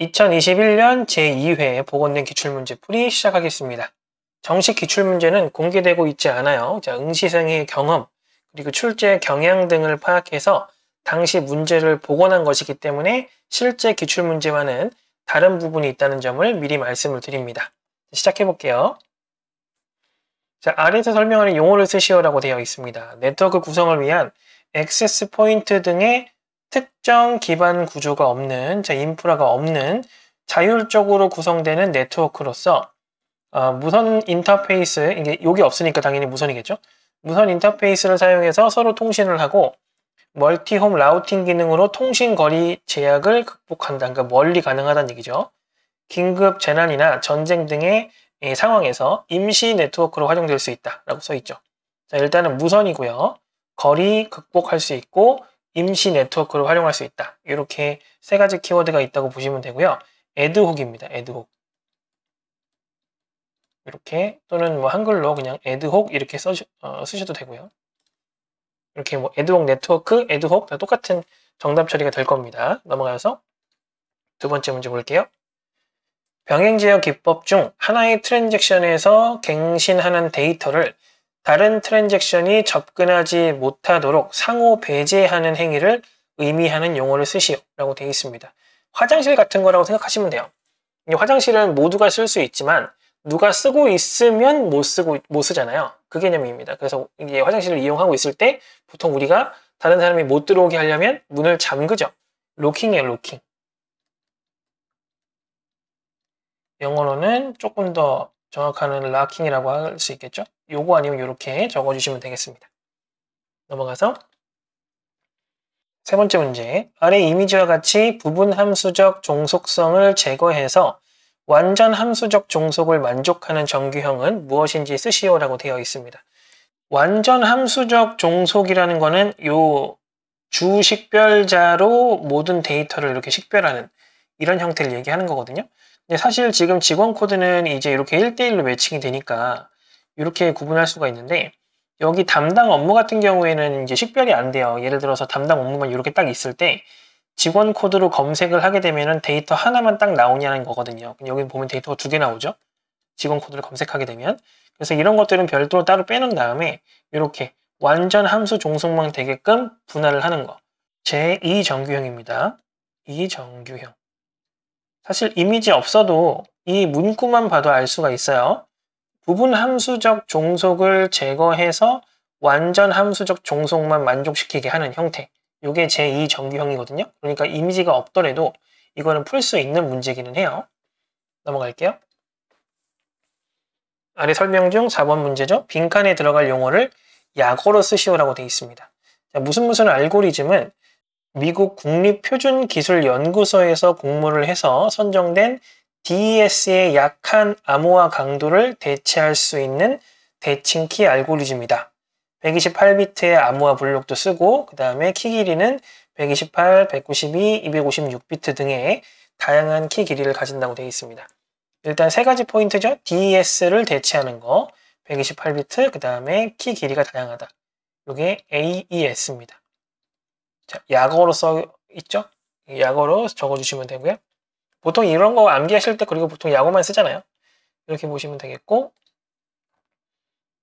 2021년 제2회 복원된 기출문제 풀이 시작하겠습니다. 정식 기출문제는 공개되고 있지 않아요. 자, 응시생의 경험, 그리고 출제 경향 등을 파악해서 당시 문제를 복원한 것이기 때문에 실제 기출문제와는 다른 부분이 있다는 점을 미리 말씀을 드립니다. 시작해 볼게요. 자, 아래에서 설명하는 용어를 쓰시오라고 되어 있습니다. 네트워크 구성을 위한 액세스 포인트 등의 특정 기반 구조가 없는, 자, 인프라가 없는 자율적으로 구성되는 네트워크로서 어, 무선 인터페이스, 이게 여기 없으니까 당연히 무선이겠죠? 무선 인터페이스를 사용해서 서로 통신을 하고 multi-hop routing 기능으로 통신 거리 제약을 극복한다. 그러니까 멀리 가능하다는 얘기죠. 긴급 재난이나 전쟁 등의 상황에서 임시 네트워크로 활용될 수 있다라고 써 있죠. 자, 일단은 무선이고요. 거리 극복할 수 있고 임시 네트워크로 활용할 수 있다. 이렇게 세 가지 키워드가 있다고 보시면 되고요. ad-hoc입니다. ad-hoc. 이렇게 또는 뭐 한글로 그냥 ad-hoc 이렇게 써, 어, 쓰셔도 되고요. 이렇게 뭐 ad-hoc 네트워크, ad-hoc 다 똑같은 정답 처리가 될 겁니다. 넘어가서 두 번째 문제 볼게요. 병행제어 기법 중 하나의 트랜잭션에서 갱신하는 데이터를 다른 트랜잭션이 접근하지 못하도록 상호 배제하는 행위를 의미하는 용어를 쓰시오 라고 되어 있습니다. 화장실 같은 거라고 생각하시면 돼요. 화장실은 모두가 쓸 수 있지만 누가 쓰고 있으면 못 쓰고 못 쓰잖아요. 그 개념입니다. 그래서 이게 화장실을 이용하고 있을 때 보통 우리가 다른 사람이 못 들어오게 하려면 문을 잠그죠. 로킹이에요, 로킹. 영어로는 조금 더 정확한 락킹이라고 할 수 있겠죠. 요거 아니면 이렇게 적어주시면 되겠습니다. 넘어가서 세 번째 문제. 아래 이미지와 같이 부분 함수적 종속성을 제거해서 완전 함수적 종속을 만족하는 정규형은 무엇인지 쓰시오라고 되어 있습니다. 완전 함수적 종속이라는 거는 요 주식별자로 모든 데이터를 이렇게 식별하는 이런 형태를 얘기하는 거거든요. 근데 사실 지금 직원 코드는 이제 이렇게 1대1로 매칭이 되니까 이렇게 구분할 수가 있는데 여기 담당 업무 같은 경우에는 이제 식별이 안 돼요. 예를 들어서 담당 업무만 이렇게 딱 있을 때 직원 코드로 검색을 하게 되면 데이터 하나만 딱 나오냐는 거거든요. 여기 보면 데이터가 두 개 나오죠. 직원 코드를 검색하게 되면. 그래서 이런 것들은 별도로 따로 빼놓은 다음에 이렇게 완전 함수 종속만 되게끔 분할을 하는 거. 제2 정규형입니다. 이 정규형. 사실 이미지 없어도 이 문구만 봐도 알 수가 있어요. 부분 함수적 종속을 제거해서 완전 함수적 종속만 만족시키게 하는 형태. 이게 제2 정규형이거든요. 그러니까 이미지가 없더라도 이거는 풀 수 있는 문제기는 해요. 넘어갈게요. 아래 설명 중 4번 문제죠. 빈칸에 들어갈 용어를 약어로 쓰시오라고 되어 있습니다. 자, 무슨 무슨 알고리즘은 미국 국립표준기술연구소에서 공모를 해서 선정된 DES의 약한 암호화 강도를 대체할 수 있는 대칭키 알고리즘이다. 128비트의 암호화 블록도 쓰고 그 다음에 키 길이는 128, 192, 256비트 등의 다양한 키 길이를 가진다고 되어 있습니다. 일단 세 가지 포인트죠. DES를 대체하는 거 128비트 그 다음에 키 길이가 다양하다. 이게 AES입니다. 자, 약어로 써 있죠? 약어로 적어주시면 되고요. 보통 이런 거 암기하실 때 그리고 보통 약어만 쓰잖아요. 이렇게 보시면 되겠고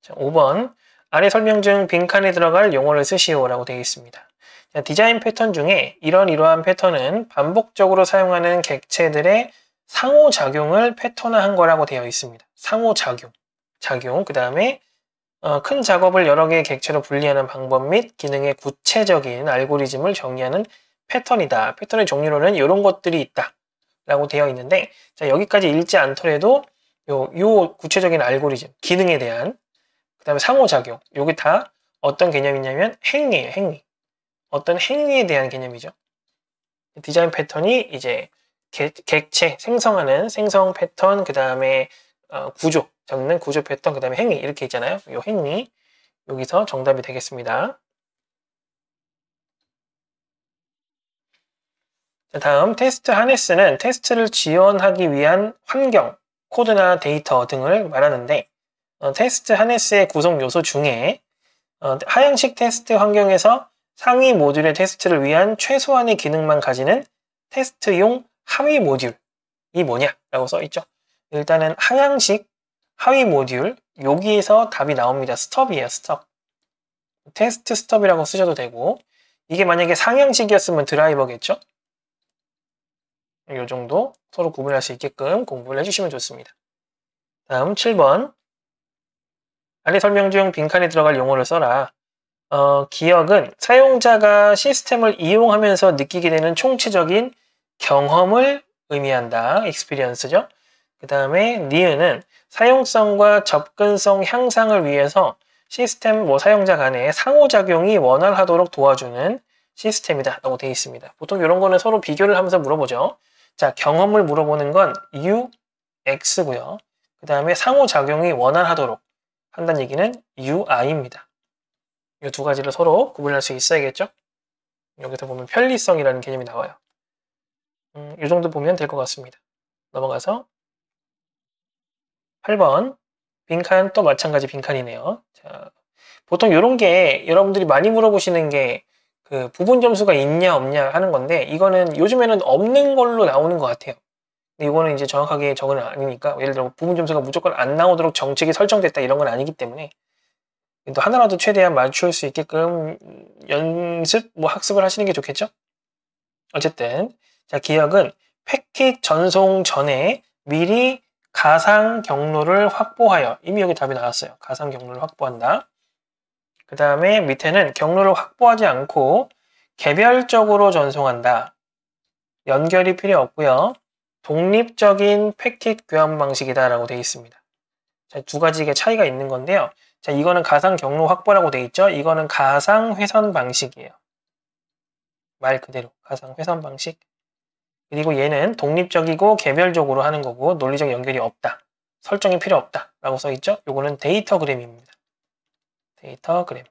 자, 5번 아래 설명 중 빈칸에 들어갈 용어를 쓰시오라고 되어 있습니다. 자, 디자인 패턴 중에 이런 이러한 패턴은 반복적으로 사용하는 객체들의 상호작용을 패턴화한 거라고 되어 있습니다. 상호작용, 작용, 그 다음에 어, 큰 작업을 여러 개의 객체로 분리하는 방법 및 기능의 구체적인 알고리즘을 정의하는 패턴이다. 패턴의 종류로는 이런 것들이 있다. 라고 되어 있는데 자 여기까지 읽지 않더라도 요, 요 구체적인 알고리즘, 기능에 대한 그 다음에 상호작용 요게 다 어떤 개념이냐면 행위예요. 행위. 어떤 행위에 대한 개념이죠. 디자인 패턴이 이제 객체 생성하는 생성 패턴 그 다음에 어, 구조 적는 구조 패턴 그 다음에 행위 이렇게 있잖아요. 이 행위 여기서 정답이 되겠습니다. 다음 테스트 harness는 테스트를 지원하기 위한 환경, 코드나 데이터 등을 말하는데 어, 테스트 harness의 구성 요소 중에 어, 하향식 테스트 환경에서 상위 모듈의 테스트를 위한 최소한의 기능만 가지는 테스트용 하위 모듈 뭐냐라고 써 있죠. 일단은 하향식 하위 모듈 여기에서 답이 나옵니다. stub이에요. stub. 테스트 stub이라고 쓰셔도 되고 이게 만약에 상향식이었으면 드라이버겠죠? 이 정도 서로 구분할 수 있게끔 공부를 해주시면 좋습니다. 다음 7번 아래 설명 중 빈칸에 들어갈 용어를 써라. 어, 기역은 사용자가 시스템을 이용하면서 느끼게 되는 총체적인 경험을 의미한다. experience죠. 그 다음에 니은은 사용성과 접근성 향상을 위해서 시스템 뭐 사용자 간의 상호작용이 원활하도록 도와주는 시스템이다 라고 되어 있습니다. 보통 이런 거는 서로 비교를 하면서 물어보죠. 자, 경험을 물어보는 건 U, X고요. 그 다음에 상호작용이 원활하도록 한다는 얘기는 UI입니다. 이 두 가지를 서로 구분할 수 있어야겠죠? 여기서 보면 편리성이라는 개념이 나와요. 음, 이 정도 보면 될 것 같습니다. 넘어가서 8번 빈칸 또 마찬가지 빈칸이네요. 자, 보통 이런 게 여러분들이 많이 물어보시는 게 그 부분 점수가 있냐 없냐 하는 건데 이거는 요즘에는 없는 걸로 나오는 것 같아요. 근데 이거는 이제 정확하게 적은 아니니까 예를 들어 부분 점수가 무조건 안 나오도록 정책이 설정됐다 이런 건 아니기 때문에 또 하나라도 최대한 맞출 수 있게끔 연습 뭐 학습을 하시는 게 좋겠죠? 어쨌든 자 기억은 패킷 전송 전에 미리 가상 경로를 확보하여 이미 여기 답이 나왔어요. 가상 경로를 확보한다. 그 다음에 밑에는 경로를 확보하지 않고 개별적으로 전송한다. 연결이 필요 없고요. 독립적인 패킷 교환 방식이다 라고 되어 있습니다. 자, 두 가지의 차이가 있는 건데요. 자, 이거는 가상 경로 확보라고 되어 있죠. 이거는 가상 회선 방식이에요. 말 그대로 가상 회선 방식. 그리고 얘는 독립적이고 개별적으로 하는 거고 논리적 연결이 없다. 설정이 필요 없다. 라고 써 있죠. 요거는 데이터그램입니다. datagram.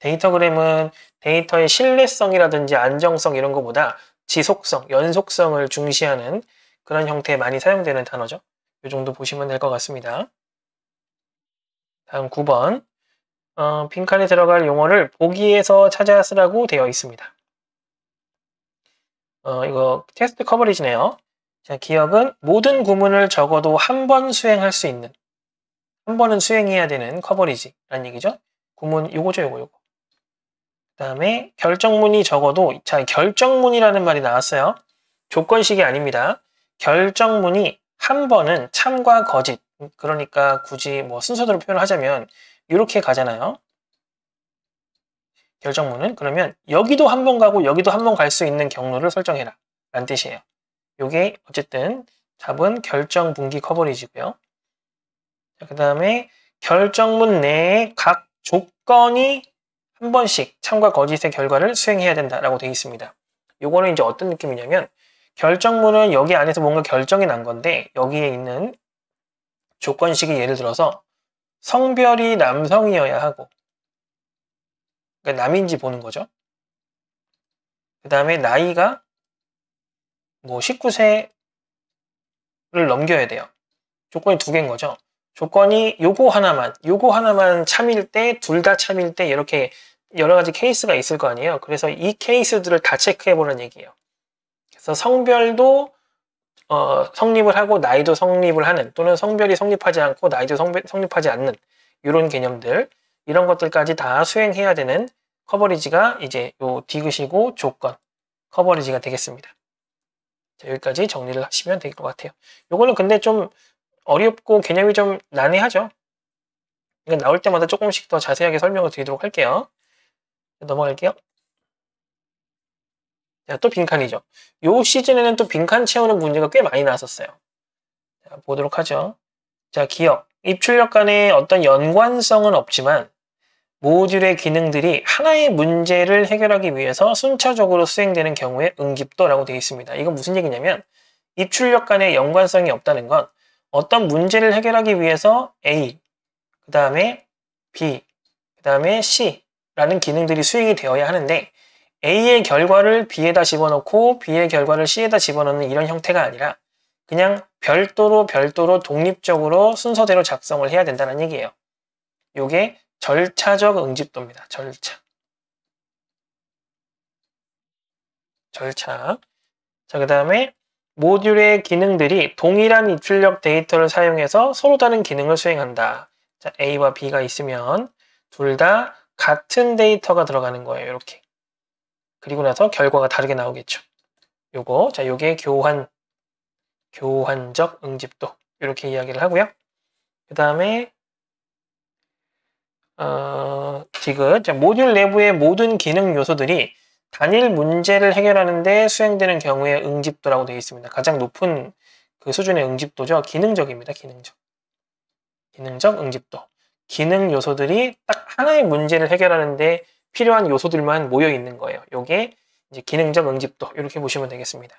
datagram은 데이터의 신뢰성이라든지 안정성 이런 것보다 지속성, 연속성을 중시하는 그런 형태에 많이 사용되는 단어죠. 이 정도 보시면 될 것 같습니다. 다음 9번 어, 빈칸에 들어갈 용어를 보기에서 찾아 쓰라고 되어 있습니다. 어, 이거 테스트 coverage네요. 자, 기억은 모든 구문을 적어도 한 번 수행할 수 있는 한 번은 수행해야 되는 커버리지라는 얘기죠. 구문 요거죠, 요거 요거. 그 다음에 결정문이 적어도 자, 결정문이라는 말이 나왔어요. 조건식이 아닙니다. 결정문이 한 번은 참과 거짓 그러니까 굳이 뭐 순서대로 표현을 하자면 이렇게 가잖아요. 결정문은 그러면 여기도 한 번 가고 여기도 한 번 갈 수 있는 경로를 설정해라 라는 뜻이에요. 이게 어쨌든 답은 결정 분기 커버리지고요. 그 다음에 결정문 내에 각 조건이 한 번씩 참과 거짓의 결과를 수행해야 된다라고 되어 있습니다. 요거는 이제 어떤 느낌이냐면 결정문은 여기 안에서 뭔가 결정이 난 건데 여기에 있는 조건식이 예를 들어서 성별이 남성이어야 하고 그러니까 남인지 보는 거죠. 그 다음에 나이가 뭐 19세를 넘겨야 돼요. 조건이 두 개인 거죠. 조건이 요거 하나만, 요거 하나만 참일 때, 둘 다 참일 때 이렇게 여러 가지 케이스가 있을 거 아니에요. 그래서 이 케이스들을 다 체크해 보는 얘기예요. 그래서 성별도 어, 성립을 하고 나이도 성립을 하는 또는 성별이 성립하지 않고 나이도 성별, 성립하지 않는 이런 개념들 이런 것들까지 다 수행해야 되는 커버리지가 이제 요 디귿이고 조건 커버리지가 되겠습니다. 자, 여기까지 정리를 하시면 될 것 같아요. 요거는 근데 좀 어렵고 개념이 좀 난해하죠. 이건 나올 때마다 조금씩 더 자세하게 설명을 드리도록 할게요. 넘어갈게요. 자, 또 빈칸이죠. 요 시즌에는 또 빈칸 채우는 문제가 꽤 많이 나왔었어요. 자, 보도록 하죠. 자, 기억. 입출력 간의 어떤 연관성은 없지만 모듈의 기능들이 하나의 문제를 해결하기 위해서 순차적으로 수행되는 경우에 응집도라고 되어 있습니다. 이건 무슨 얘기냐면 입출력 간의 연관성이 없다는 건 어떤 문제를 해결하기 위해서 A, 그 다음에 B, 그 다음에 C라는 기능들이 수행이 되어야 하는데 A의 결과를 B에다 집어넣고 B의 결과를 C에다 집어넣는 이런 형태가 아니라 그냥 별도로 별도로 독립적으로 순서대로 작성을 해야 된다는 얘기예요. 이게 절차적 응집도입니다. 절차. 절차. 자, 그 다음에 모듈의 기능들이 동일한 입출력 데이터를 사용해서 서로 다른 기능을 수행한다. 자, A와 B가 있으면 둘 다 같은 데이터가 들어가는 거예요. 이렇게. 그리고 나서 결과가 다르게 나오겠죠. 요거, 자, 요게 교환, 교환적 응집도. 이렇게 이야기를 하고요. 그 다음에 어, 디귿. 자, 모듈 내부의 모든 기능 요소들이 단일 문제를 해결하는데 수행되는 경우에 응집도라고 되어 있습니다. 가장 높은 그 수준의 응집도죠. 기능적입니다. 기능적. 기능적 응집도. 기능 요소들이 딱 하나의 문제를 해결하는데 필요한 요소들만 모여 있는 거예요. 요게 이제 기능적 응집도 이렇게 보시면 되겠습니다.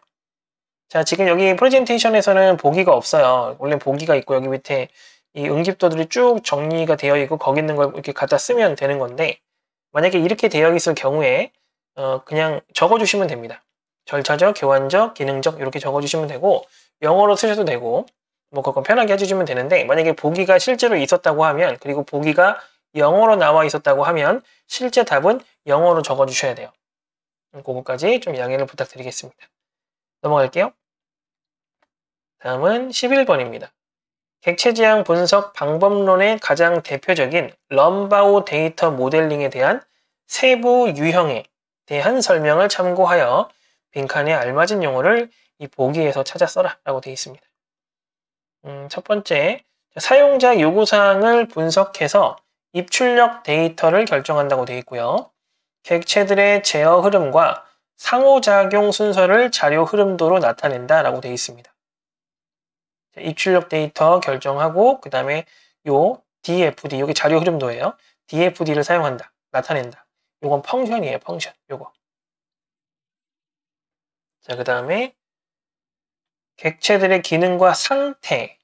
자, 지금 여기 프레젠테이션에서는 보기가 없어요. 원래 보기가 있고 여기 밑에 이 응집도들이 쭉 정리가 되어 있고 거기 있는 걸 이렇게 갖다 쓰면 되는 건데 만약에 이렇게 되어 있을 경우에 어 그냥 적어주시면 됩니다. 절차적, 교환적, 기능적 이렇게 적어주시면 되고 영어로 쓰셔도 되고 뭐 그건 편하게 해주시면 되는데 만약에 보기가 실제로 있었다고 하면 그리고 보기가 영어로 나와 있었다고 하면 실제 답은 영어로 적어주셔야 돼요. 그거까지 좀 양해를 부탁드리겠습니다. 넘어갈게요. 다음은 11번입니다. 객체지향 분석 방법론의 가장 대표적인 럼바오 데이터 모델링에 대한 세부 유형에 대한 설명을 참고하여 빈칸에 알맞은 용어를 이 보기에서 찾아 써라 라고 되어 있습니다. 음, 첫 번째, 사용자 요구사항을 분석해서 입출력 데이터를 결정한다고 되어 있고요. 객체들의 제어 흐름과 상호작용 순서를 자료 흐름도로 나타낸다 라고 되어 있습니다. 입출력 데이터 결정하고 그 다음에 요 DFD 여기 자료 흐름도예요. DFD를 사용한다. 나타낸다. 요건 펑션이에요. 펑션. 요거. 자, 그 다음에 객체들의 기능과 상태,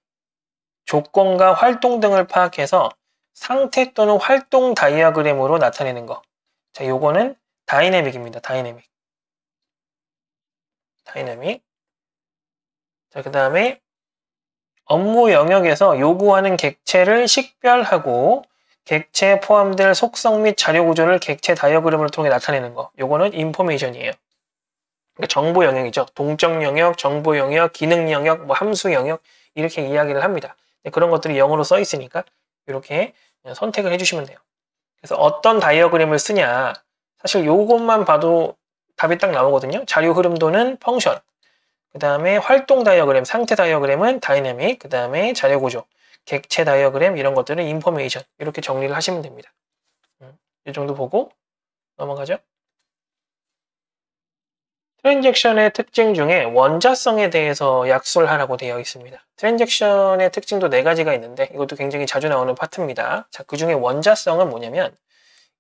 조건과 활동 등을 파악해서 상태 또는 활동 다이아그램으로 나타내는 거. 자, 요거는 다이내믹입니다. 다이내믹. 다이내믹. 자, 그 다음에 업무 영역에서 요구하는 객체를 식별하고 객체에 포함될 속성 및 자료 구조를 객체 다이어그램을 통해 나타내는 거. 요거는 인포메이션이에요. 그러니까 정보 영역이죠. 동적 영역, 정보 영역, 기능 영역, 뭐 함수 영역 이렇게 이야기를 합니다. 그런 것들이 영어로 써 있으니까 이렇게 선택을 해주시면 돼요. 그래서 어떤 다이어그램을 쓰냐 사실 요것만 봐도 답이 딱 나오거든요. 자료 흐름도는 펑션, 그 다음에 활동 다이어그램, 상태 다이어그램은 다이내믹, 그 다음에 자료 구조, 객체 다이어그램 이런 것들은 인포메이션 이렇게 정리를 하시면 됩니다. 음, 이 정도 보고 넘어가죠. 트랜잭션의 특징 중에 원자성에 대해서 약술을 하라고 되어 있습니다. 트랜잭션의 특징도 네 가지가 있는데 이것도 굉장히 자주 나오는 파트입니다. 자, 그 중에 원자성은 뭐냐면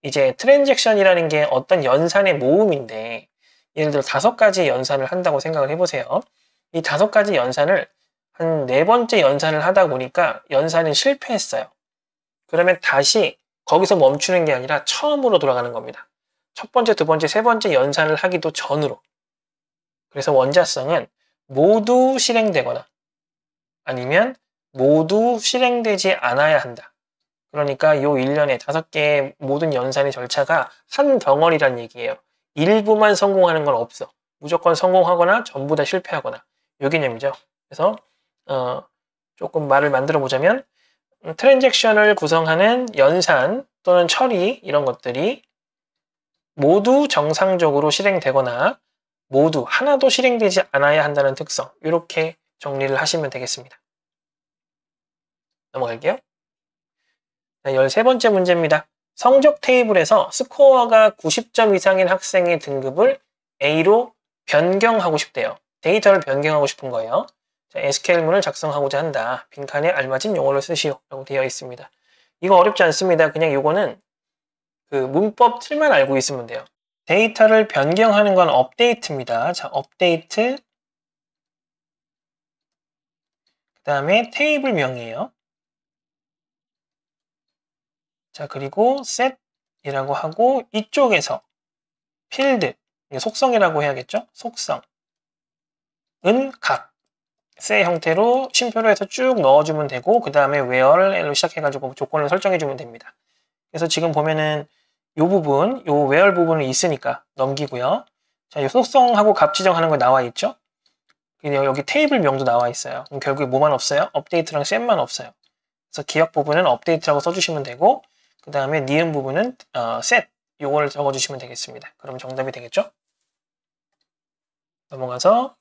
이제 트랜잭션이라는 게 어떤 연산의 모음인데 예를 들어 다섯 가지 연산을 한다고 생각을 해보세요. 이 다섯 가지 연산을 한 네 번째 연산을 하다 보니까 연산이 실패했어요. 그러면 다시 거기서 멈추는 게 아니라 처음으로 돌아가는 겁니다. 첫 번째, 두 번째, 세 번째 연산을 하기도 전으로. 그래서 원자성은 모두 실행되거나 아니면 모두 실행되지 않아야 한다. 그러니까 요 1년에 다섯 개의 모든 연산의 절차가 한 덩어리란 얘기예요. 일부만 성공하는 건 없어. 무조건 성공하거나 전부 다 실패하거나 요 개념이죠. 그래서 어, 조금 말을 만들어 보자면 음, 트랜잭션을 구성하는 연산 또는 처리 이런 것들이 모두 정상적으로 실행되거나 모두 하나도 실행되지 않아야 한다는 특성 이렇게 정리를 하시면 되겠습니다. 넘어갈게요. 13번째 문제입니다. 성적 테이블에서 스코어가 90점 이상인 학생의 등급을 A로 변경하고 싶대요. 데이터를 변경하고 싶은 거예요. 자, SQL문을 작성하고자 한다. 빈칸에 알맞은 용어를 쓰시오. 라고 되어 있습니다. 이거 어렵지 않습니다. 그냥 이거는 그 문법 틀만 알고 있으면 돼요. 데이터를 변경하는 건 업데이트입니다. 자, 업데이트. 그 다음에 테이블 명이에요. 자, 그리고 set이라고 하고 이쪽에서 필드, 속성이라고 해야겠죠? 속성. 은 값. 세 형태로 쉼표로 해서 쭉 넣어주면 되고 그 다음에 where로 시작해가지고 조건을 설정해주면 됩니다. 그래서 지금 보면은 이 부분, 이 where 부분이 있으니까 넘기고요. 자, 이 속성하고 값 지정하는 거 나와 있죠? 그냥 여기 테이블 명도 나와 있어요. 그럼 결국에 뭐만 없어요? update랑 set만 없어요. 그래서 기역 부분은 update라고 써주시면 되고 그 다음에 니은 부분은 어, 셋 요거를 적어주시면 되겠습니다. 그럼 정답이 되겠죠? 넘어가서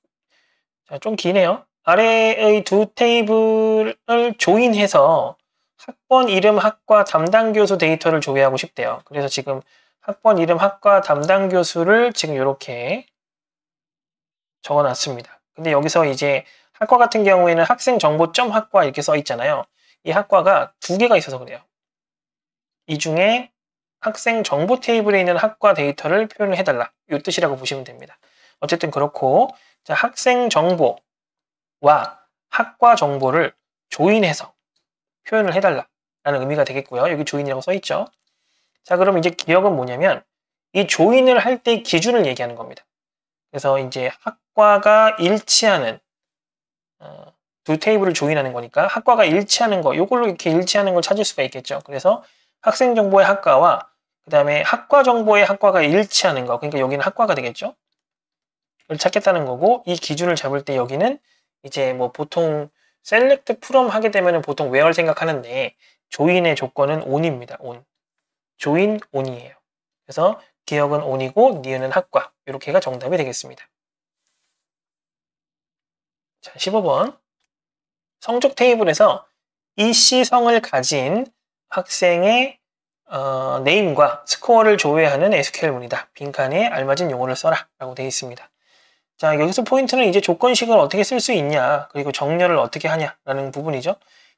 자, 좀 기네요. 아래의 두 테이블을 조인해서 학번 이름 학과 담당 교수 데이터를 조회하고 싶대요. 그래서 지금 학번 이름 학과 담당 교수를 지금 이렇게 적어놨습니다. 근데 여기서 이제 학과 같은 경우에는 학생 정보 점 학과 이렇게 써 있잖아요. 이 학과가 두 개가 있어서 그래요. 이 중에 학생 정보 테이블에 있는 학과 데이터를 표현을 해달라. 이 뜻이라고 보시면 됩니다. 어쨌든 그렇고 자, 학생 정보 와 학과 정보를 조인해서 표현을 해달라 라는 의미가 되겠고요. 여기 조인이라고 써있죠. 자 그럼 이제 기억은 뭐냐면 이 조인을 할 때 기준을 얘기하는 겁니다. 그래서 이제 학과가 일치하는 어, 두 테이블을 join하는 거니까 학과가 일치하는 거 이걸로 이렇게 일치하는 걸 찾을 수가 있겠죠. 그래서 학생 정보의 학과와 그 다음에 학과 정보의 학과가 일치하는 거 그러니까 여기는 학과가 되겠죠. 를 찾겠다는 거고 이 기준을 잡을 때 여기는 이제 뭐 보통 select from 하게 되면 보통 where를 생각하는데 join의 조건은 on입니다. on. join on이에요. 그래서 기역은 on이고 니은은 학과 이렇게가 정답이 되겠습니다. 자, 15번 성적 테이블에서 이씨 성을 가진 학생의 어, name과 score를 조회하는 SQL문이다. 빈칸에 알맞은 용어를 써라 라고 되어 있습니다. 자 여기서 포인트는 이제 조건식을 어떻게 쓸 수 있냐 그리고 정렬을 어떻게 하냐라는 부분이죠.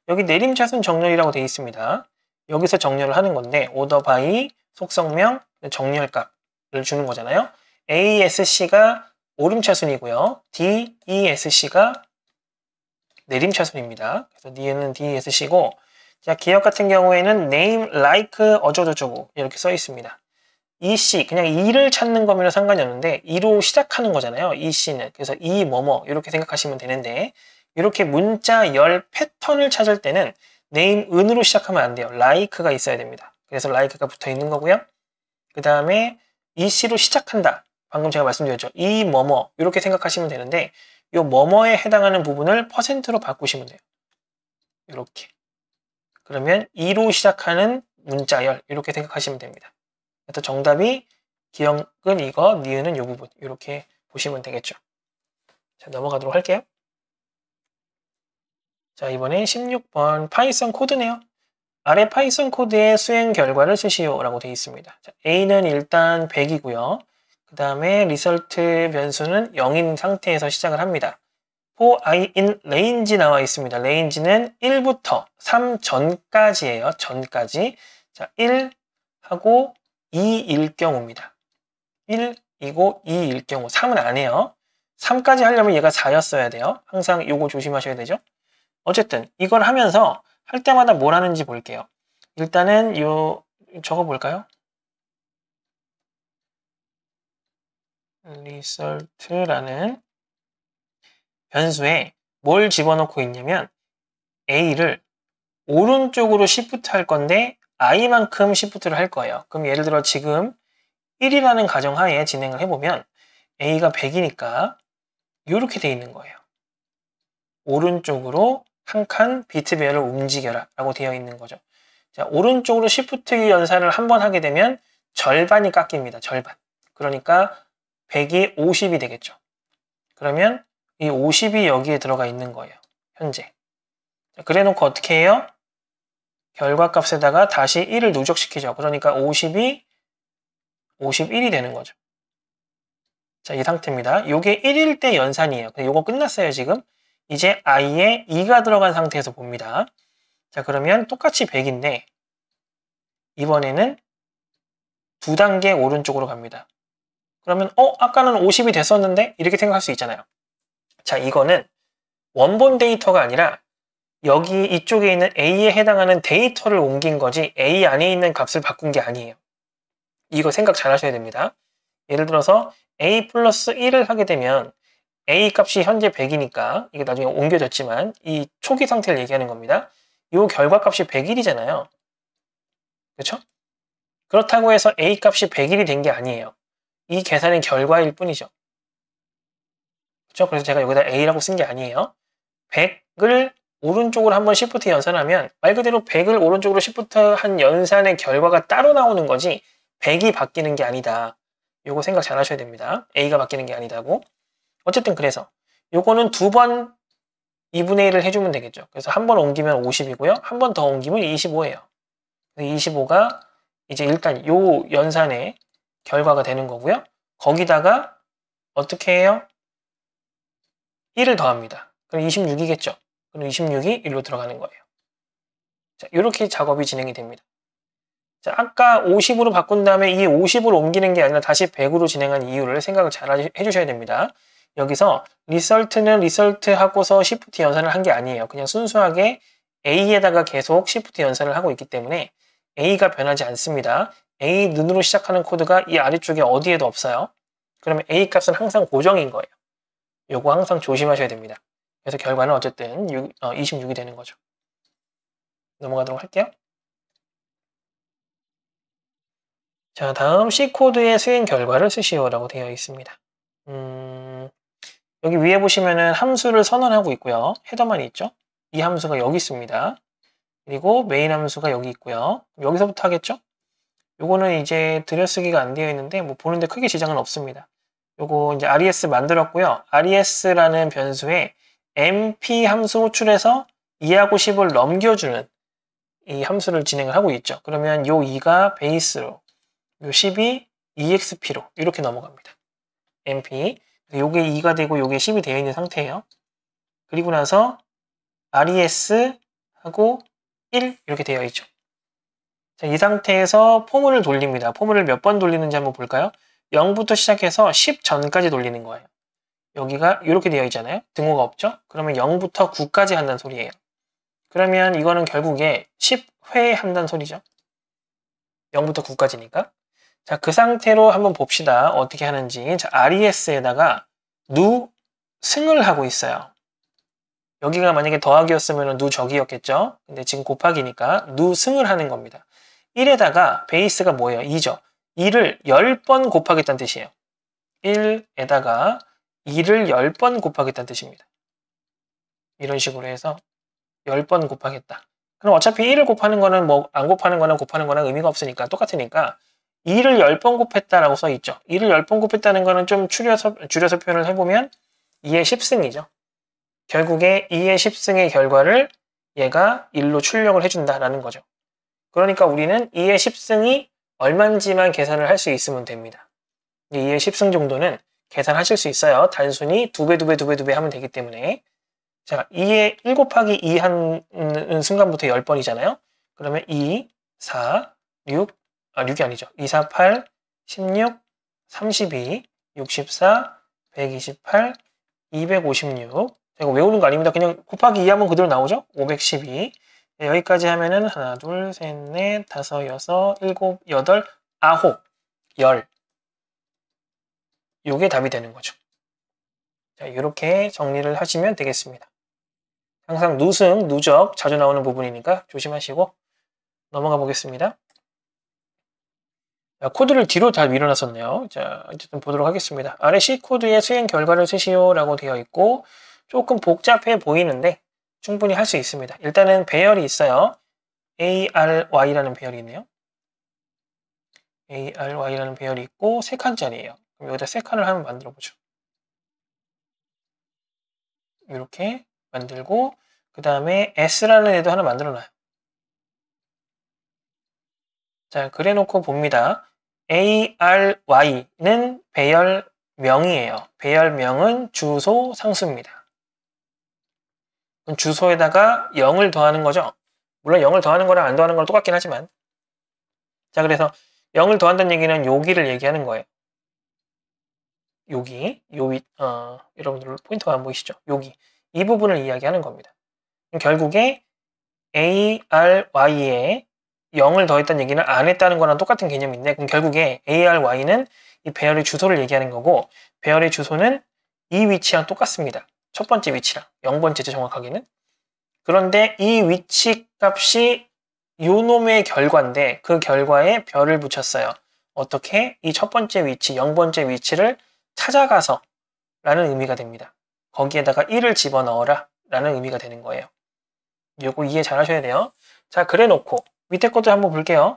여기 내림차순 정렬이라고 되어 있습니다. 여기서 정렬을 하는 건데 order by 속성명 정렬값을 주는 거잖아요. ASC가 오름차순이고요. DESC가 내림차순입니다. 그래서 니은 DESC고 자 기억 같은 경우에는 name, like, 어쩌고저쩌고 이렇게 써 있습니다. 이씨 그냥 이를 찾는 거면 상관이 없는데 이로 시작하는 거잖아요. 이씨는 그래서 이 뭐뭐 이렇게 생각하시면 되는데 이렇게 문자 열 패턴을 찾을 때는 네임 은으로 시작하면 안 돼요. like가 있어야 됩니다. 그래서 like가 붙어 있는 거고요. 그 다음에 이씨로 시작한다. 방금 제가 말씀드렸죠. 이 뭐뭐 이렇게 생각하시면 되는데 이 뭐뭐에 해당하는 부분을 퍼센트로 바꾸시면 돼요. 이렇게. 그러면 이로 시작하는 문자열 이렇게 생각하시면 됩니다. 그래서 정답이 기역은 이거, 니은은 이 부분 이렇게 보시면 되겠죠. 자 넘어가도록 할게요. 자 이번엔 16번 파이썬 코드네요. 아래 파이썬 코드의 수행 결과를 쓰시오 라고 되어 있습니다. 자, A는 일단 100이고요. 그 다음에 result 변수는 0인 상태에서 시작을 합니다. for i in range 나와 있습니다. range는 1부터 3 전까지예요. 전까지. 자, 1 하고 2일 경우입니다. 1이고 2일 경우 3은 안 해요. 3까지 하려면 얘가 4였어야 돼요. 항상 이거 조심하셔야 되죠. 어쨌든 이걸 하면서 할 때마다 뭘 하는지 볼게요. 일단은 요 적어 볼까요? result라는 변수에 뭘 집어넣고 있냐면 a를 오른쪽으로 시프트 할 건데 i만큼 시프트를 할 거예요. 그럼 예를 들어 지금 1이라는 가정하에 진행을 해보면 a가 100이니까 이렇게 돼 있는 거예요. 오른쪽으로 한 칸 비트별을 움직여라 라고 되어 있는 거죠. 자, 오른쪽으로 시프트 연산을 한 번 하게 되면 절반이 깎입니다. 절반. 그러니까 100이 50이 되겠죠. 그러면 이 50이 여기에 들어가 있는 거예요. 현재. 그래 놓고 어떻게 해요? 결과값에다가 다시 1을 누적시키죠. 그러니까 50이 51이 되는 거죠. 자, 이 상태입니다. 이게 1일 때 연산이에요. 이거 끝났어요, 지금. 이제 i에 2가 들어간 상태에서 봅니다. 자, 그러면 똑같이 100인데 이번에는 두 단계 오른쪽으로 갑니다. 그러면 어? 아까는 50이 됐었는데? 이렇게 생각할 수 있잖아요. 자, 이거는 원본 데이터가 아니라 여기 이쪽에 있는 A에 해당하는 데이터를 옮긴 거지 A 안에 있는 값을 바꾼 게 아니에요. 이거 생각 잘 하셔야 됩니다. 예를 들어서 A 플러스 1을 하게 되면 A 값이 현재 100이니까 이게 나중에 옮겨졌지만 이 초기 상태를 얘기하는 겁니다. 이 결과 값이 101이잖아요. 그렇죠? 그렇다고 해서 A 값이 101이 된 게 아니에요. 이 계산의 결과일 뿐이죠. 그렇죠? 그래서 제가 여기다 A라고 쓴 게 아니에요. 100을 오른쪽으로 한번 시프트 연산하면 말 그대로 100을 오른쪽으로 시프트 한 연산의 결과가 따로 나오는 거지 100이 바뀌는 게 아니다. 요거 생각 잘 하셔야 됩니다. A가 바뀌는 게 아니다고. 어쨌든 그래서 요거는 두 번 2분의 1을 해주면 되겠죠. 그래서 한 번 옮기면 50이고요. 한 번 더 옮기면 25예요. 25가 이제 일단 요 연산의 결과가 되는 거고요. 거기다가 어떻게 해요? 1을 더합니다. 그럼 26이겠죠. 그럼 26이 1로 들어가는 거예요. 자, 이렇게 작업이 진행이 됩니다. 자, 아까 50으로 바꾼 다음에 이 50으로 옮기는 게 아니라 다시 100으로 진행한 이유를 생각을 잘 해주셔야 됩니다. 여기서 result는 result 하고서 시프트 연산을 한 게 아니에요. 그냥 순수하게 A에다가 계속 시프트 연산을 하고 있기 때문에 A가 변하지 않습니다. A는으로 시작하는 코드가 이 아래쪽에 어디에도 없어요. 그러면 A 값은 항상 고정인 거예요. 요거 항상 조심하셔야 됩니다. 그래서 결과는 어쨌든 6, 어, 26이 되는 거죠. 넘어가도록 할게요. 자, 다음 C코드의 수행 결과를 쓰시오라고 되어 있습니다. 음, 여기 위에 보시면은 함수를 선언하고 있고요. 헤더만 있죠. 이 함수가 여기 있습니다. 그리고 메인 함수가 여기 있고요. 여기서부터 하겠죠? 요거는 이제 들여쓰기가 안 되어 있는데 뭐 보는데 크게 지장은 없습니다. 요거 이제 res 만들었고요. res라는 변수에 mp 함수 호출해서 2하고 10을 넘겨주는 이 함수를 진행을 하고 있죠. 그러면 요 2가 베이스로, 요 10이 exp로 이렇게 넘어갑니다. mp 요게 2가 되고 요게 10이 되어 있는 상태예요. 그리고 나서 res 하고 1 이렇게 되어 있죠. 자, 이 상태에서 포물을 돌립니다. 포물을 몇 번 돌리는지 한번 볼까요? 0부터 시작해서 10 전까지 돌리는 거예요. 여기가 이렇게 되어 있잖아요. 등호가 없죠? 그러면 0부터 9까지 한다는 소리예요. 그러면 이거는 결국에 10회 한다는 소리죠. 0부터 9까지니까. 자, 그 상태로 한번 봅시다. 어떻게 하는지. 자, RES에다가 누 승을 하고 있어요. 여기가 만약에 더하기였으면 누 적이었겠죠. 근데 지금 곱하기니까 누 승을 하는 겁니다. 1에다가 베이스가 뭐예요? 2죠. 2를 10번 곱하겠다는 뜻이에요. 1에다가 2를 10번 곱하겠다는 뜻입니다. 이런 식으로 해서 10번 곱하겠다. 그럼 어차피 1을 곱하는 거는 뭐 안 곱하는 거나 곱하는 거나 의미가 없으니까 똑같으니까 2를 10번 곱했다라고 써 있죠. 2를 10번 곱했다는 거는 좀 줄여서, 줄여서 표현을 해보면 2의 10승이죠. 결국에 2의 10승의 결과를 얘가 1로 출력을 해준다라는 거죠. 그러니까 우리는 2의 10승이 얼마인지만 계산을 할 수 있으면 됩니다. 2의 10승 정도는 계산하실 수 있어요. 단순히 2배, 2배, 2배, 2배 하면 되기 때문에 자, 2의 1 곱하기 2 하는 순간부터 10번이잖아요. 그러면 2, 4, 6, 아, 6이 아니죠. 2, 4, 8, 16, 32, 64, 128, 256. 이거 외우는 거 아닙니다. 그냥 곱하기 2 하면 그대로 나오죠? 512. 네, 여기까지 하면은 하나, 둘, 셋, 넷, 다섯, 여섯, 일곱, 여덟, 아홉, 열. 요게 답이 되는 거죠. 자, 이렇게 정리를 하시면 되겠습니다. 항상 누승, 누적 자주 나오는 부분이니까 조심하시고 넘어가 보겠습니다. 자, 코드를 뒤로 다 밀어놨었네요. 자, 어쨌든 보도록 하겠습니다. 아래 C 코드의 수행 결과를 쓰시오 라고 되어 있고 조금 복잡해 보이는데 충분히 할 수 있습니다. 일단은 배열이 있어요. ARY라는 배열이 있네요. ARY라는 배열이 있고 세 칸짜리예요. 그럼 여기다 세 칸을 한번 만들어 보죠. 이렇게 만들고 그 다음에 S라는 애도 하나 만들어 놔요. 자, 그래 놓고 봅니다. ARY는 배열명이에요. 배열명은 주소 상수입니다. 주소에다가 0을 더하는 거죠. 물론 0을 더하는 거랑 안 더하는 거랑 똑같긴 하지만 자 그래서 0을 더한다는 얘기는 여기를 얘기하는 거예요. 여기, 요위, 어, 여러분들 포인트가 안 보이시죠? 여기 이 부분을 이야기하는 겁니다. 결국에 A, R, Y에 0을 더했다는 얘기는 안 했다는 거랑 똑같은 개념인데 그럼 결국에 A, R, Y는 이 배열의 주소를 얘기하는 거고 배열의 주소는 이 위치랑 똑같습니다. 첫 번째 위치랑 0번째죠 정확하게는 그런데 이 위치 값이 요 놈의 결과인데 그 결과에 별을 붙였어요 어떻게? 이 첫 번째 위치 0번째 위치를 찾아가서 라는 의미가 됩니다 거기에다가 1을 집어넣어라 라는 의미가 되는 거예요. 요거 이해 잘 하셔야 돼요. 자, 그래 놓고 밑에 것도 한번 볼게요.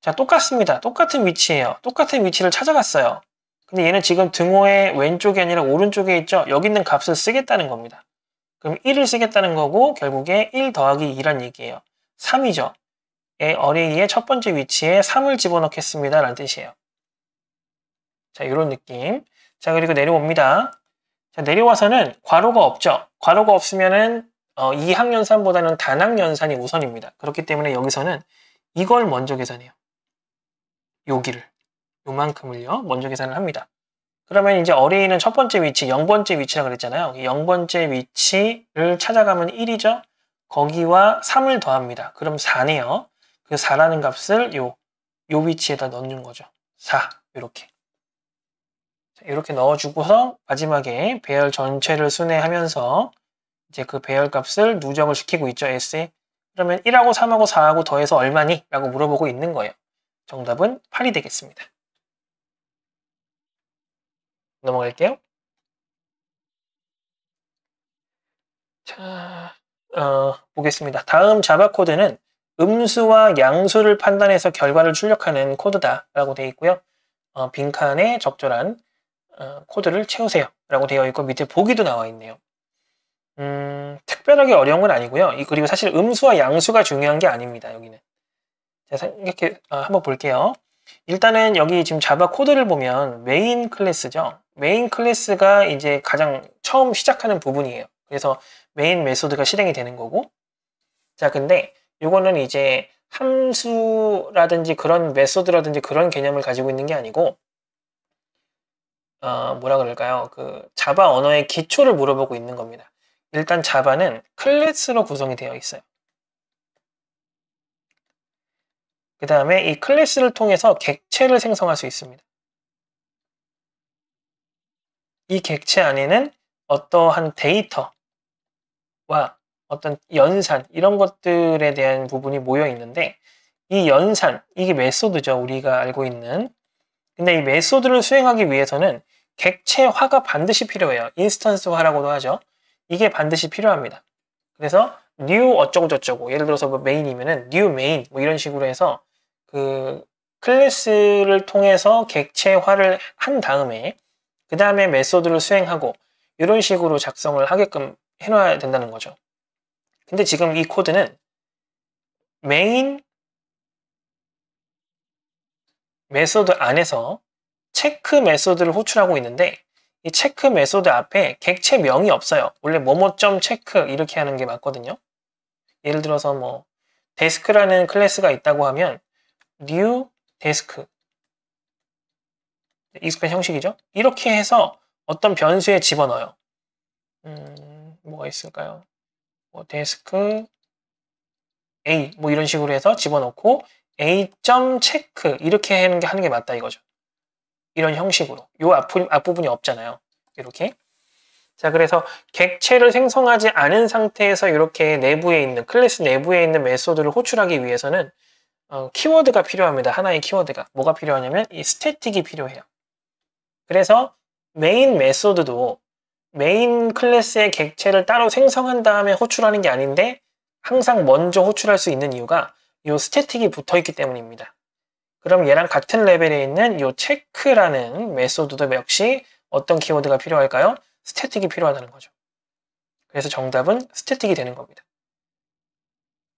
자, 똑같습니다. 똑같은 위치예요. 똑같은 위치를 찾아갔어요. 근데 얘는 지금 등호의 왼쪽이 아니라 오른쪽에 있죠? 여기 있는 값을 쓰겠다는 겁니다. 그럼 1을 쓰겠다는 거고 결국에 1 더하기 2란 얘기예요. 3이죠. 어레이의 첫 번째 위치에 3을 집어넣겠습니다. 라는 뜻이에요. 자, 이런 느낌. 자, 그리고 내려옵니다. 자, 내려와서는 괄호가 없죠. 괄호가 없으면은 어, 이항연산보다는 단항연산이 우선입니다. 그렇기 때문에 여기서는 이걸 먼저 계산해요. 여기를. 요만큼을요. 먼저 계산을 합니다. 그러면 이제 어레이는 첫 번째 위치, 0번째 위치라 그랬잖아요. 0번째 위치를 찾아가면 1이죠. 거기와 3을 더합니다. 그럼 4네요. 그 4라는 값을 요, 요 위치에다 넣는 거죠. 4. 이렇게. 이렇게 넣어주고서 마지막에 배열 전체를 순회하면서 이제 그 배열 값을 누적을 시키고 있죠. S에. 그러면 1하고 3하고 4하고 더해서 얼마니? 라고 물어보고 있는 거예요. 정답은 8이 되겠습니다. 넘어갈게요. 자, 어, 보겠습니다. 다음 자바 코드는 음수와 양수를 판단해서 결과를 출력하는 코드다 라고 되어 있고요. 어, 빈칸에 적절한 어, 코드를 채우세요 라고 되어 있고 밑에 보기도 나와 있네요. 음, 특별하게 어려운 건 아니고요. 그리고 사실 음수와 양수가 중요한 게 아닙니다. 여기는. 자, 이렇게 어, 한번 볼게요. 일단은 여기 지금 자바 코드를 보면 메인 클래스죠. 메인 클래스가 이제 가장 처음 시작하는 부분이에요. 그래서 main method가 실행이 되는 거고 자 근데 이거는 이제 함수라든지 그런 method라든지 그런 개념을 가지고 있는 게 아니고 어, 뭐라 그럴까요? 그 자바 언어의 기초를 물어보고 있는 겁니다. 일단 자바는 클래스로 구성이 되어 있어요. 그 다음에 이 클래스를 통해서 객체를 생성할 수 있습니다. 이 객체 안에는 어떠한 데이터와 어떤 연산 이런 것들에 대한 부분이 모여 있는데 이 연산 이게 method죠 우리가 알고 있는 근데 이 method를 수행하기 위해서는 객체화가 반드시 필요해요. instance화라고도 하죠. 이게 반드시 필요합니다. 그래서 new 어쩌고 저쩌고 예를 들어서 뭐 main이면은 new main 뭐 이런 식으로 해서 그 클래스를 통해서 객체화를 한 다음에 그 다음에 method를 수행하고 이런 식으로 작성을 하게끔 해놔야 된다는 거죠. 근데 지금 이 코드는 main method 안에서 check method를 호출하고 있는데 이 check method 앞에 객체명이 없어요. 원래 뭐뭐.점 체크 이렇게 하는 게 맞거든요. 예를 들어서 뭐 desk라는 클래스가 있다고 하면 new desk 익숙한 형식이죠. 이렇게 해서 어떤 변수에 집어넣어요. 음, 뭐가 있을까요? 뭐 테스트 A 뭐 이런 식으로 해서 집어넣고 A.check 점 이렇게 하는 게 하는 게 맞다 이거죠. 이런 형식으로. 요 앞, 앞부분이 없잖아요. 이렇게. 자, 그래서 객체를 생성하지 않은 상태에서 이렇게 내부에 있는 클래스 내부에 있는 메소드를 호출하기 위해서는 어, 키워드가 필요합니다. 하나의 키워드가. 뭐가 필요하냐면 이 static이 필요해요. 그래서 메인 메소드도 메인 클래스의 객체를 따로 생성한 다음에 호출하는 게 아닌데 항상 먼저 호출할 수 있는 이유가 이 static이 붙어 있기 때문입니다. 그럼 얘랑 같은 레벨에 있는 이 check라는 메소드도 역시 어떤 키워드가 필요할까요? static이 필요하다는 거죠. 그래서 정답은 static이 되는 겁니다.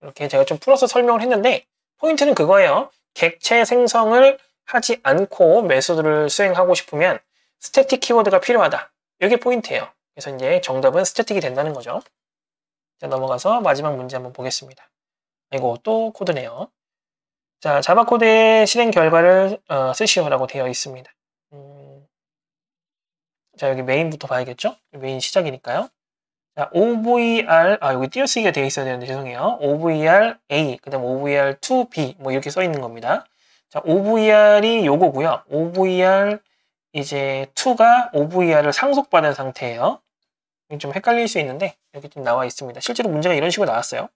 이렇게 제가 좀 풀어서 설명을 했는데 포인트는 그거예요. 객체 생성을 하지 않고 메소드를 수행하고 싶으면 static 키워드가 필요하다. 이게 포인트예요. 그래서 이제 정답은 static이 된다는 거죠. 자, 넘어가서 마지막 문제 한번 보겠습니다. 이거 또 코드네요. 자, 자바 코드의 실행 결과를 어, 쓰시오라고 되어 있습니다. 음, 자, 여기 메인부터 봐야겠죠? 메인 시작이니까요. 자, OVR, 아, 여기 띄어쓰기가 되어 있어야 되는데 죄송해요. OVR A, 그 다음 OVR 2B, 뭐 이렇게 써 있는 겁니다. 자, OVR이 요거고요. OVR 이제 2가 OVR을 상속받은 상태예요. 좀 헷갈릴 수 있는데 여기 좀 나와 있습니다. 실제로 문제가 이런 식으로 나왔어요.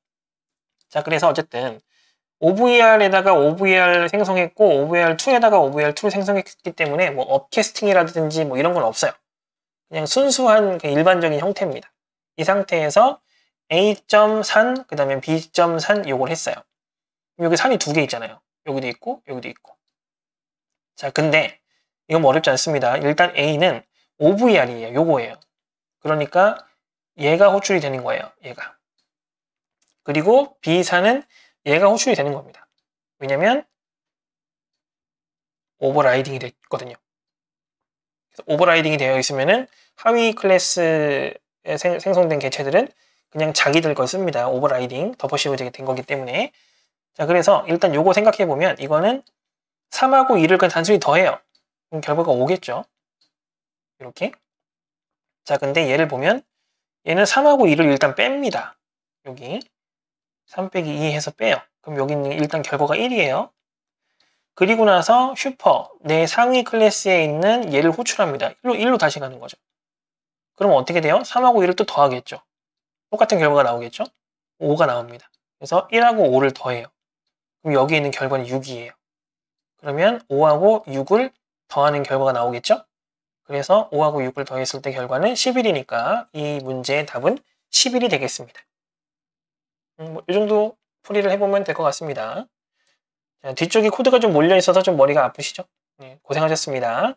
자, 그래서 어쨌든 OVR에다가 OVR 생성했고 OVR2에다가 OVR2를 생성했기 때문에 뭐 업캐스팅이라든지 뭐 이런 건 없어요. 그냥 순수한 그 일반적인 형태입니다. 이 상태에서 A.산, 그 다음에 B.산 요걸 했어요. 여기 sun이 두 개 있잖아요. 여기도 있고, 여기도 있고. 자, 근데 이건 뭐 어렵지 않습니다. 일단 A는 OVR이에요. 요거예요. 그러니까 얘가 호출이 되는 거예요. 얘가. 그리고 B사는 얘가 호출이 되는 겁니다. 왜냐면 overriding이 됐거든요. overriding이 되어 있으면은 하위 클래스에 생, 성된 객체들은 그냥 자기들 걸 씁니다. overriding 덮어씌워 된 거기 때문에. 자, 그래서 일단 요거 생각해 보면 이거는 3하고 2를 그냥 단순히 더해요. 그럼 결과가 5겠죠. 이렇게. 자, 근데 얘를 보면 얘는 3하고 2를 일단 뺍니다. 여기. 3 빼기 2 해서 빼요. 그럼 여기는 일단 결과가 1이에요. 그리고 나서 슈퍼, 내 상위 클래스에 있는 얘를 호출합니다. 1로, 1로 다시 가는 거죠. 그러면 어떻게 돼요? 3하고 1을 또 더하겠죠. 똑같은 결과가 나오겠죠? 5가 나옵니다. 그래서 1하고 5를 더해요. 그럼 여기 있는 결과는 6이에요. 그러면 5하고 6을 더하는 결과가 나오겠죠? 그래서 5하고 6을 더했을 때 결과는 11이니까 이 문제의 답은 11이 되겠습니다. 음, 뭐이 정도 풀이를 해보면 될 것 같습니다. 자, 뒤쪽에 코드가 좀 몰려 있어서 좀 머리가 아프시죠? 네, 고생하셨습니다.